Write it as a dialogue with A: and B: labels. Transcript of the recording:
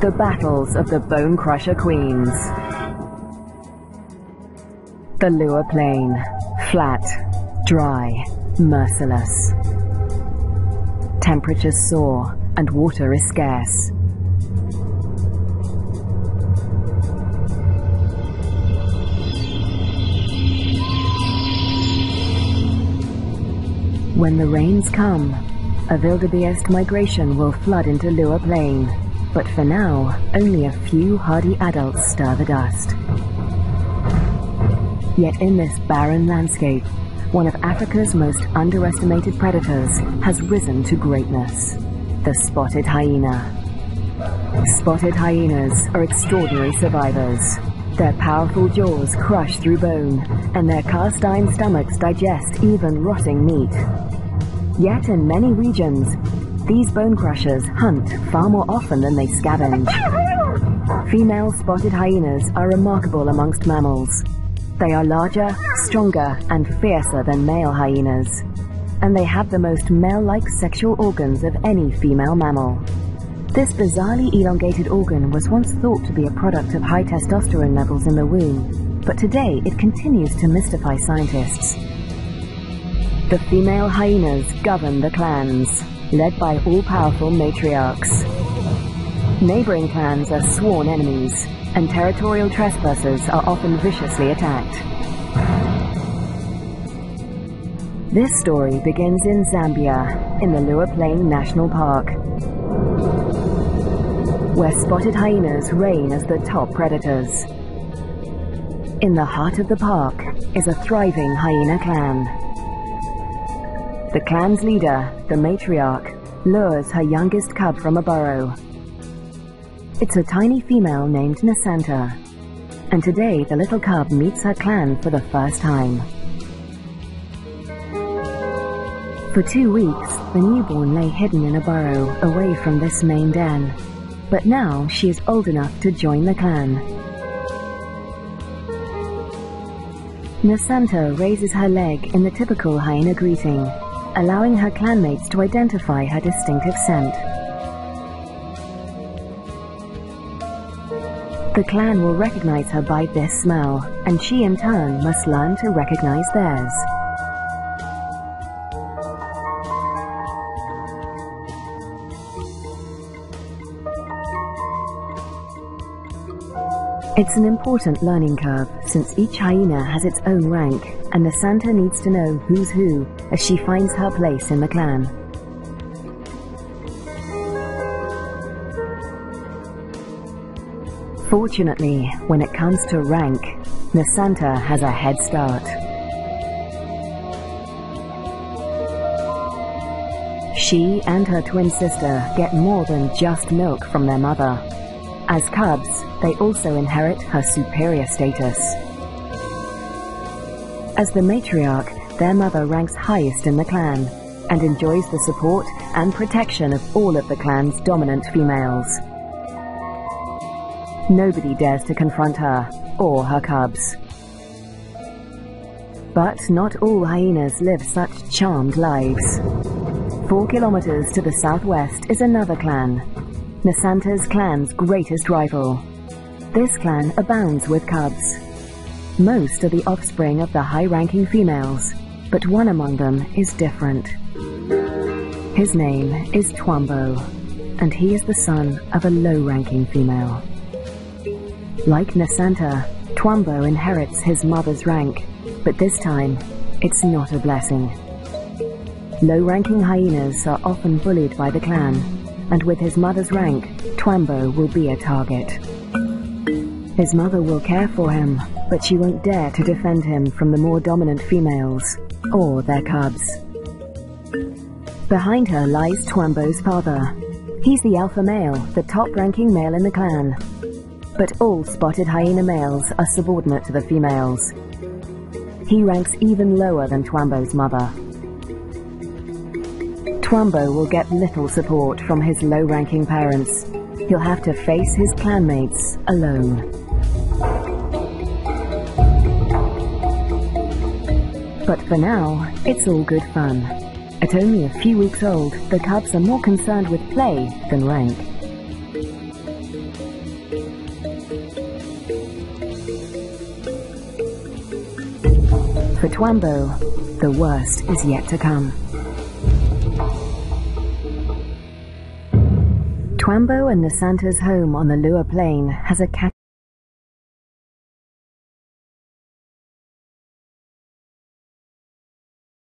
A: the battles of the Bone Crusher Queens. The Liuwa Plain, flat, dry, merciless. Temperatures soar and water is scarce. When the rains come, a wildebeest migration will flood into Liuwa Plain, but for now, only a few hardy adults stir the dust. Yet in this barren landscape, one of Africa's most underestimated predators has risen to greatness, the spotted hyena. Spotted hyenas are extraordinary survivors. Their powerful jaws crush through bone, and their cast iron stomachs digest even rotting meat. Yet in many regions, these bone crushers hunt far more often than they scavenge. Female spotted hyenas are remarkable amongst mammals. They are larger, stronger, and fiercer than male hyenas. And they have the most male-like sexual organs of any female mammal. This bizarrely elongated organ was once thought to be a product of high testosterone levels in the womb, but today it continues to mystify scientists. The female hyenas govern the clans, led by all-powerful matriarchs. Neighboring clans are sworn enemies, and territorial trespassers are often viciously attacked. This story begins in Zambia, in the Liuwa Plain National Park, where spotted hyenas reign as the top predators. In the heart of the park is a thriving hyena clan. The clan's leader, the matriarch, lures her youngest cub from a burrow. It's a tiny female named Nasanta, and today the little cub meets her clan for the first time. For two weeks, the newborn lay hidden in a burrow away from this main den, but now she is old enough to join the clan. Nasanta raises her leg in the typical hyena greeting allowing her clanmates to identify her distinctive scent. The clan will recognize her by this smell, and she in turn must learn to recognize theirs. It's an important learning curve since each hyena has its own rank and Nasanta needs to know who's who as she finds her place in the clan. Fortunately, when it comes to rank, Nasanta has a head start. She and her twin sister get more than just milk from their mother. As cubs, they also inherit her superior status. As the matriarch, their mother ranks highest in the clan and enjoys the support and protection of all of the clan's dominant females. Nobody dares to confront her or her cubs. But not all hyenas live such charmed lives. Four kilometers to the southwest is another clan, Nasanta's clan's greatest rival. This clan abounds with cubs, most are the offspring of the high-ranking females, but one among them is different. His name is Twambo, and he is the son of a low-ranking female. Like Nasanta, Twambo inherits his mother's rank, but this time, it's not a blessing. Low-ranking hyenas are often bullied by the clan, and with his mother's rank, Twambo will be a target. His mother will care for him, but she won't dare to defend him from the more dominant females, or their cubs. Behind her lies Twambo's father. He's the alpha male, the top-ranking male in the clan. But all spotted hyena males are subordinate to the females. He ranks even lower than Twambo's mother. Twambo will get little support from his low-ranking parents. He'll have to face his clanmates alone. But for now, it's all good fun. At only a few weeks old, the cubs are more concerned with play than rank. For Twambo, the worst is yet to come. Twambo and Nasanta's home on the Liuwa Plain has a cat